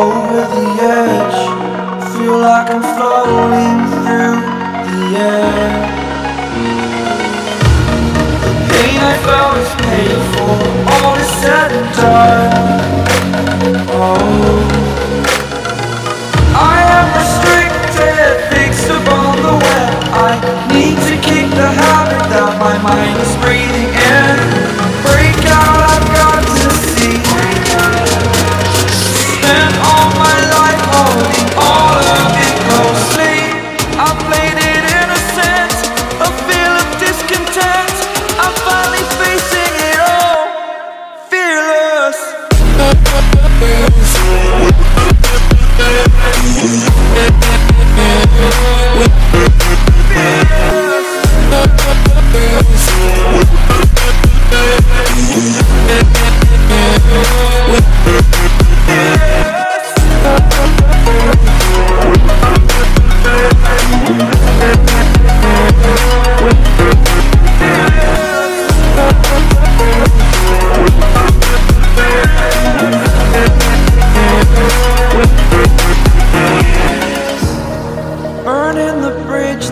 over the edge. Feel like I'm floating through the air. The pain I felt is painful All is said and done. Oh. I am restricted Fixed upon the web. I need to kick the habit that my mind